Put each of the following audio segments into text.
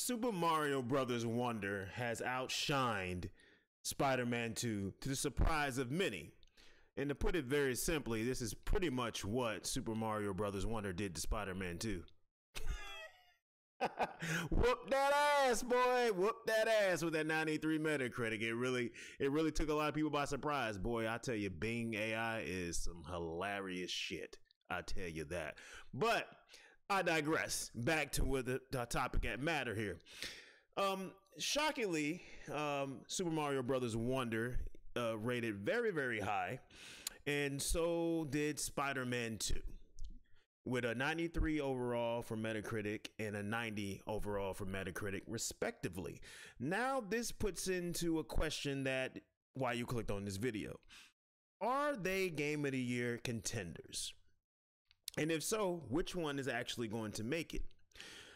Super Mario Brothers Wonder has outshined Spider-Man 2 to the surprise of many. And to put it very simply, this is pretty much what Super Mario Brothers Wonder did to Spider-Man 2. Whoop that ass, boy! Whoop that ass with that 93 Metacritic. It really, it really took a lot of people by surprise, boy. I tell you, Bing AI is some hilarious shit. I tell you that. But I digress. Back to what the, the topic at matter here. Um, shockingly, um, Super Mario Brothers Wonder uh, rated very, very high, and so did Spider Man 2 with a 93 overall for Metacritic and a 90 overall for Metacritic, respectively. Now, this puts into a question that why you clicked on this video. Are they Game of the Year contenders? And if so, which one is actually going to make it?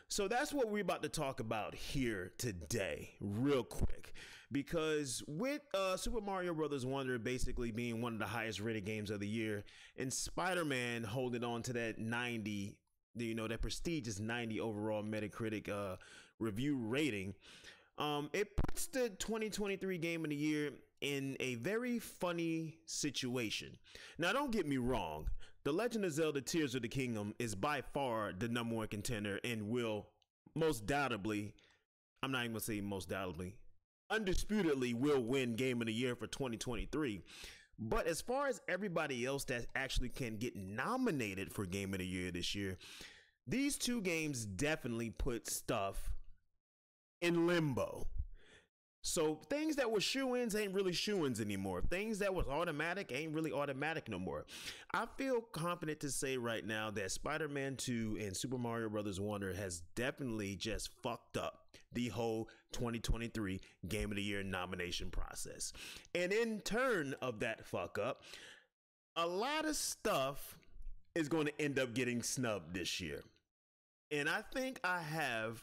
So that's what we're about to talk about here today, real quick. Because with uh, Super Mario Brothers Wonder basically being one of the highest rated games of the year, and Spider Man holding on to that 90, you know, that prestigious 90 overall Metacritic uh, review rating, um, it puts the 2023 game of the year in a very funny situation. Now, don't get me wrong, The Legend of Zelda Tears of the Kingdom is by far the number one contender and will most doubtably, I'm not even gonna say most doubtably, undisputedly will win Game of the Year for 2023. But as far as everybody else that actually can get nominated for Game of the Year this year, these two games definitely put stuff in limbo. So things that were shoe-ins ain't really shoe-ins anymore. Things that was automatic ain't really automatic no more. I feel confident to say right now that Spider-Man 2 and Super Mario Brothers Wonder has definitely just fucked up the whole 2023 Game of the Year nomination process. And in turn of that fuck up, a lot of stuff is going to end up getting snubbed this year. And I think I have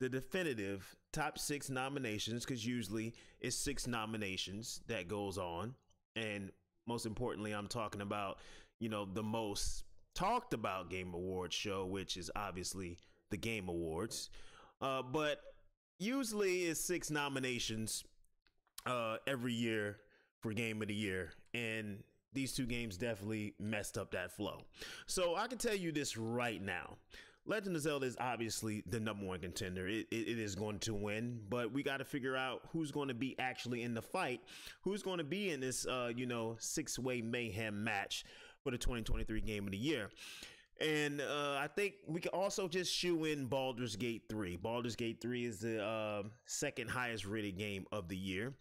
the definitive top six nominations because usually it's six nominations that goes on. And most importantly i'm talking about you know the most talked about game awards show which is obviously the game awards. Uh, but usually it's six nominations uh, every year for game of the year. And these two games definitely messed up that flow. So i can tell you this right now Legend of Zelda is obviously the number one contender. It, it, it is going to win, but we got to figure out who's going to be actually in the fight, who's going to be in this, uh, you know, six way mayhem match for the 2023 Game of the Year. And uh, I think we can also just shoe in Baldur's Gate 3. Baldur's Gate 3 is the uh, second highest rated game of the year.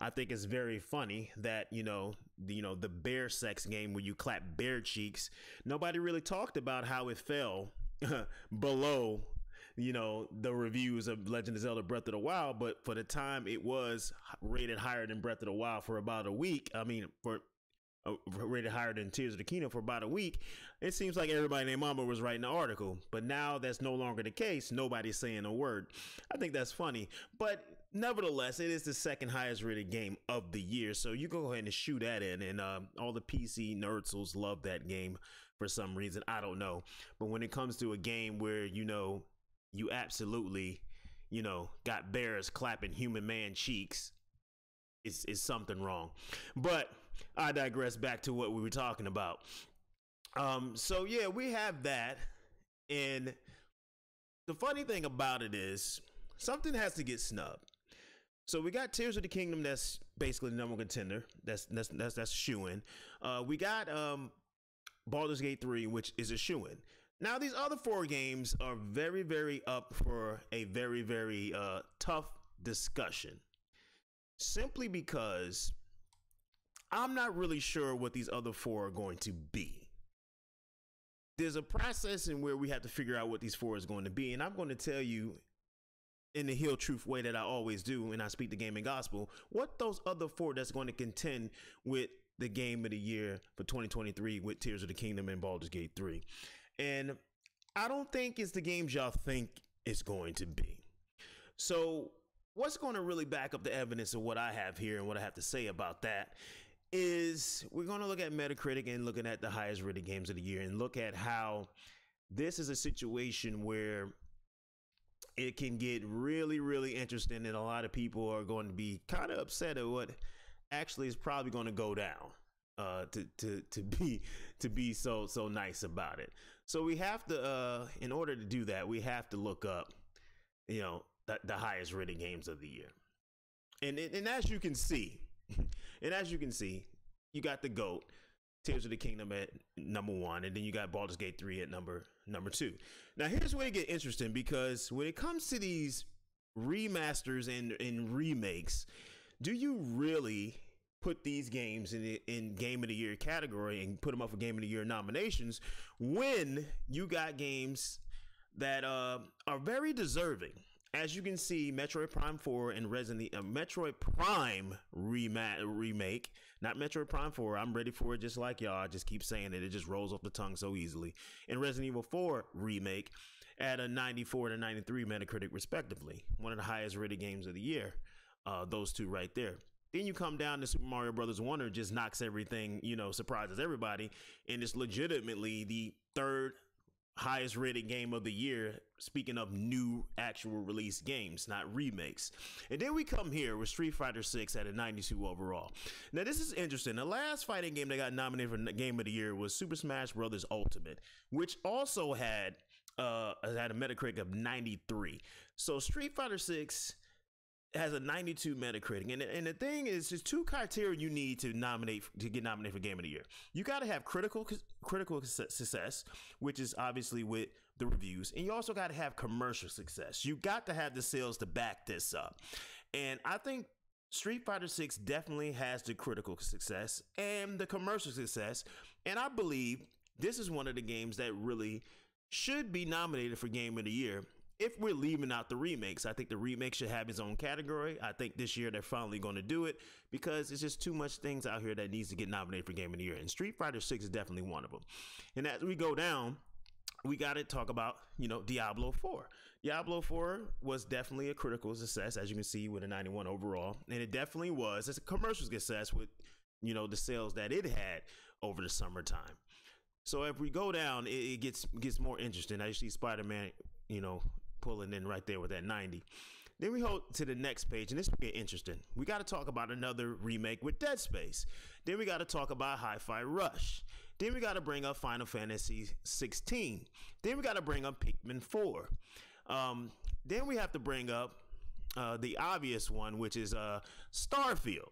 I think it's very funny that, you know, the, you know, the bear sex game where you clap bear cheeks, nobody really talked about how it fell below you know the reviews of Legend of Zelda Breath of the Wild, but for the time it was rated higher than Breath of the Wild for about a week. I mean, for uh, rated higher than Tears of the Kingdom for about a week. It seems like everybody named Mama was writing an article, but now that's no longer the case. Nobody's saying a word. I think that's funny, but nevertheless, it is the second highest rated game of the year. So you go ahead and shoot that in, and uh, all the PC nerdsels love that game for some reason. I don't know, but when it comes to a game where you know you absolutely, you know, got bears clapping human man cheeks it's, is something wrong. But I digress back to what we were talking about. Um, so yeah, we have that, and the funny thing about it is something has to get snubbed. So we got Tears of the Kingdom. That's basically the number one contender. That's that's that's that's shoe in. Uh, we got um, Baldur's Gate three, which is a shoe in. Now these other four games are very very up for a very very uh, tough discussion simply because I'm not really sure what these other four are going to be. There's a process in where we have to figure out what these four is going to be, and I'm going to tell you in the heel truth way that I always do when I speak the game gaming gospel, what those other four that's going to contend with the game of the year for 2023 with Tears of the Kingdom and Baldur's Gate 3. And I don't think it's the games y'all think it's going to be. So what's going to really back up the evidence of what I have here and what I have to say about that is we're going to look at Metacritic and looking at the highest rated games of the year and look at how this is a situation where it can get really, really interesting, and a lot of people are going to be kind of upset at what actually is probably going to go down. Uh, to to to be to be so so nice about it. So we have to, uh, in order to do that, we have to look up, you know, the, the highest rated games of the year. And and as you can see, and as you can see, you got the goat. Tears of the Kingdom at number one, and then you got Baldur's Gate 3 at number number two. Now here's where it get interesting because when it comes to these remasters and, and remakes, do you really put these games in the, in game of the year category and put them up for game of the year nominations when you got games that uh, are very deserving as you can see, Metroid Prime 4 and Resident uh, Metroid Prime rema- remake, not Metroid Prime 4. I'm ready for it just like y'all. I just keep saying it. It just rolls off the tongue so easily. And Resident Evil 4 remake at a 94 to 93 Metacritic respectively. One of the highest rated games of the year. Uh, those two right there. Then you come down to Super Mario Brothers Wonder, just knocks everything, you know, surprises everybody, and it's legitimately the third highest rated game of the year. Speaking of new actual release games, not remakes. And then we come here with Street Fighter 6 at a 92 overall. Now this is interesting. The last fighting game that got nominated for game of the year was Super Smash Bros. Ultimate, which also had uh had a Metacritic of 93. So Street Fighter 6 has a 92 Metacritic, and and the thing is, there's two criteria you need to nominate to get nominated for Game of the Year. You got to have critical critical success, which is obviously with the reviews, and you also got to have commercial success. You got to have the sales to back this up, and I think Street Fighter 6 definitely has the critical success and the commercial success, and I believe this is one of the games that really should be nominated for Game of the Year if we're leaving out the remakes, I think the remake should have its own category. I think this year they're finally going to do it because it's just too much things out here that needs to get nominated for Game of the Year. And Street Fighter 6 is definitely one of them. And as we go down, we got to talk about, you know, Diablo 4. Diablo 4 was definitely a critical success, as you can see, with a 91 overall. And it definitely was. It's a commercial success with, you know, the sales that it had over the summertime. So if we go down, it, it gets gets more interesting. I see Spider Man, you know, pulling in right there with that 90. Then we go to the next page, and this will get interesting. We got to talk about another remake with Dead Space. Then we got to talk about Hi-Fi Rush. Then we got to bring up Final Fantasy 16. Then we got to bring up Pikmin 4. Um, then we have to bring up uh, the obvious one, which is uh, Starfield,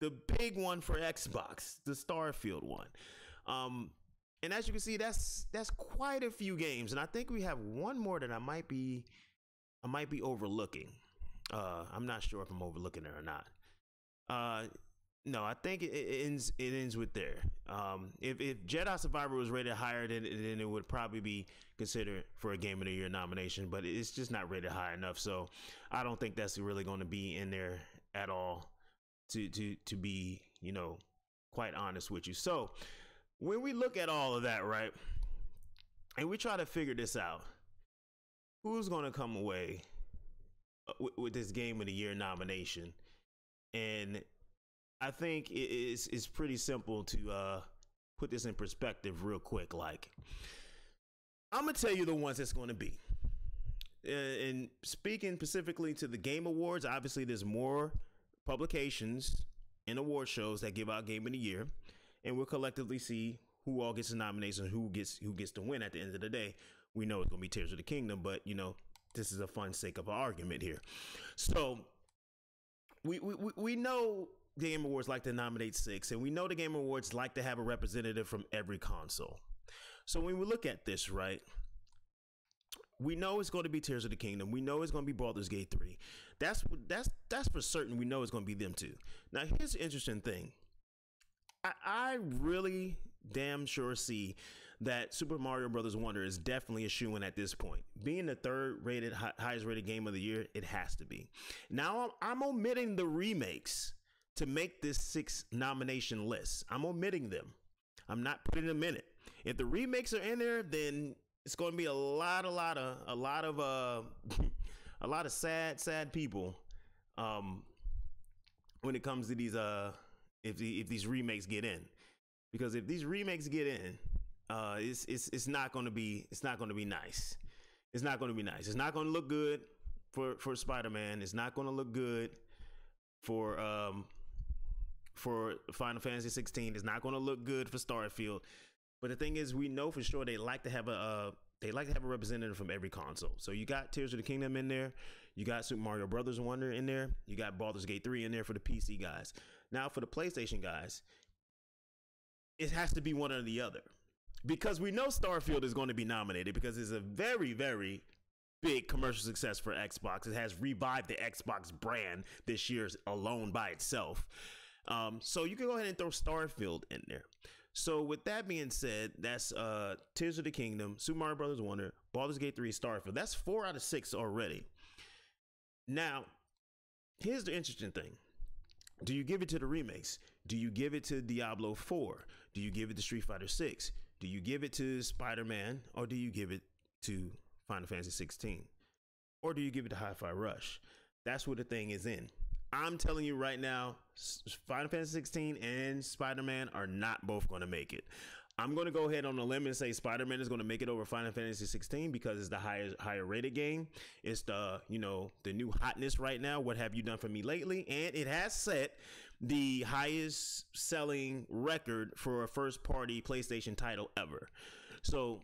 the big one for Xbox, the Starfield one. Um, and as you can see, that's that's quite a few games, and I think we have one more that I might be I might be overlooking. Uh, I'm not sure if I'm overlooking it or not. Uh, no, I think it, it, ends it ends with there. Um, if if Jedi Survivor was rated higher, then then it would probably be considered for a Game of the Year nomination. But it's just not rated high enough, so I don't think that's really going to be in there at all. To to to be you know quite honest with you. So when we look at all of that, right, and we try to figure this out, who's going to come away uh, with, with, this Game of the Year nomination? And I think it is it's pretty simple to uh, put this in perspective real quick. Like, I'm gonna tell you the ones that's going to be. And speaking specifically to the Game Awards, obviously there's more publications and award shows that give out Game of the Year and we'll collectively see who all gets the nomination, who gets who gets to win at the end of the day. We know it's gonna be Tears of the Kingdom, but you know this is a fun sake of an argument here. So we we we know Game Awards like to nominate six, and we know the Game Awards like to have a representative from every console. So when we look at this, right, we know it's going to be Tears of the Kingdom. We know it's going to be Baldur's Gate three. That's that's that's for certain. We know it's going to be them too. Now here's the interesting thing. I, I really damn sure see that Super Mario Brothers Wonder is definitely a shoe in at this point. Being the third rated, highest rated game of the year, it has to be. Now I'm, I'm omitting the remakes to make this six nomination list. I'm omitting them. I'm not putting them in it. If the remakes are in there, then it's going to be a lot, a lot of, a lot of, uh, a lot of sad, sad people. Um, when it comes to these, uh, if the, if these remakes get in, because if these remakes get in, uh, it's it's it's not going to be it's not going to be nice. It's not going to be nice. It's not going to look good for for Spider Man. It's not going to look good for um for Final Fantasy 16. It's not going to look good for Starfield. But the thing is, we know for sure they like to have a uh, they like to have a representative from every console. So you got Tears of the Kingdom in there, you got Super Mario Brothers Wonder in there, you got Baldur's Gate 3 in there for the PC guys. Now for the PlayStation guys, it has to be one or the other. Because we know Starfield is going to be nominated because it's a very, very big commercial success for Xbox. It has revived the Xbox brand this year alone by itself. Um, so you can go ahead and throw Starfield in there. So with that being said, that's uh Tears of the Kingdom, Super Mario Brothers Wonder, Baldur's Gate 3, Starfield. That's four out of six already. Now, here's the interesting thing. Do you give it to the remakes? Do you give it to Diablo 4? Do you give it to Street Fighter 6? Do you give it to Spider-Man or do you give it to Final Fantasy 16? Or do you give it to Hi-Fi Rush? That's what the thing is in. I'm telling you right now, Final Fantasy 16 and Spider Man are not both going to make it. I'm going to go ahead on a limb and say Spider Man is going to make it over Final Fantasy 16 because it's the higher higher rated game. It's the you know the new hotness right now. What have you done for me lately? And it has set the highest selling record for a first party PlayStation title ever. So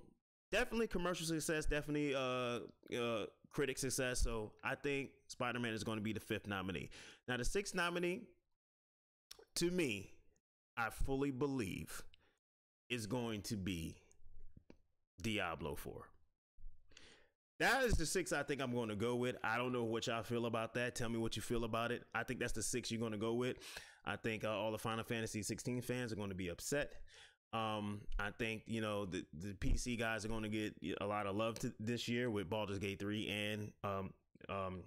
definitely commercial success. Definitely uh, uh critic success. So I think Spider Man is going to be the fifth nominee. Now, the sixth nominee, to me, I fully believe is going to be Diablo 4. That is the six I think I'm going to go with. I don't know what y'all feel about that. Tell me what you feel about it. I think that's the six you're going to go with. I think uh, all the Final Fantasy 16 fans are going to be upset. Um, I think you know the the PC guys are going to get a lot of love to, this year with Baldur's Gate three and um um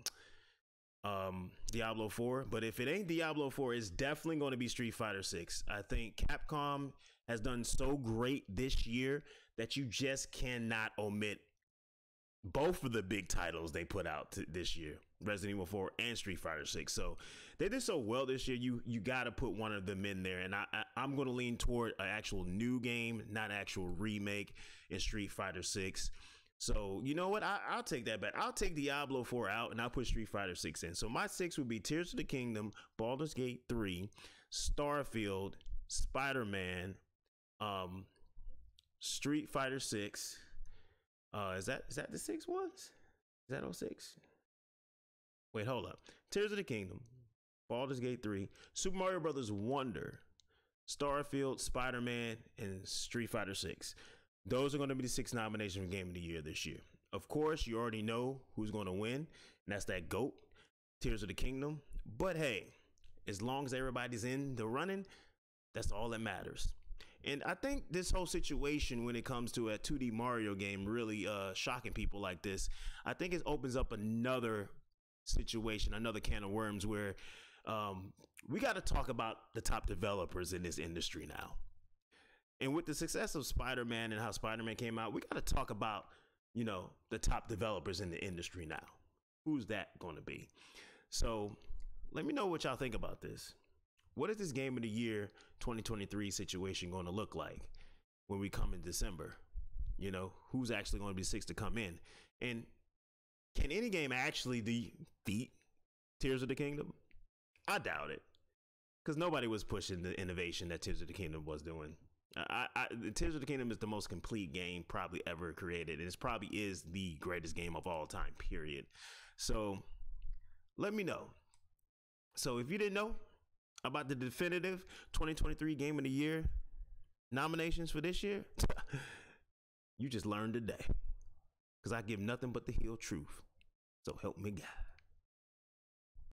um Diablo 4 but if it ain't Diablo 4 it's definitely going to be Street Fighter 6 I think Capcom has done so great this year that you just cannot omit both of the big titles they put out this year Resident Evil 4 and Street Fighter 6 so they did so well this year you you got to put one of them in there. And I, I am going to lean toward an actual new game not actual remake in Street Fighter 6 so you know what? I, will take that back. I'll take Diablo 4 out and I'll put Street Fighter 6 in. So my six would be Tears of the Kingdom, Baldur's Gate 3, Starfield, Spider-Man, um, Street Fighter 6. Uh, is that is that the six ones? Is that 06? Wait, hold up. Tears of the Kingdom, Baldur's Gate 3, Super Mario Brothers Wonder, Starfield, Spider-Man, and Street Fighter 6. Those are going to be the six nominations for Game of the Year this year. Of course, you already know who's going to win, and that's that GOAT, Tears of the Kingdom. But hey, as long as everybody's in the running, that's all that matters. And I think this whole situation when it comes to a 2D Mario game really uh, shocking people like this, I think it opens up another situation, another can of worms where um, we got to talk about the top developers in this industry now. And with the success of Spider Man and how Spider Man came out, we got to talk about, you know, the top developers in the industry now. Who's that going to be? So let me know what y'all think about this. What is this game of the year 2023 situation going to look like when we come in December? You know, who's actually going to be six to come in? And can any game actually defeat Tears of the Kingdom? I doubt it. Because nobody was pushing the innovation that Tears of the Kingdom was doing I, I, Tears of the Kingdom is the most complete game probably ever created. And it probably is the greatest game of all time, period. So let me know. So if you didn't know about the definitive 2023 Game of the Year nominations for this year, you just learned today. Because I give nothing but the heel truth. So help me God.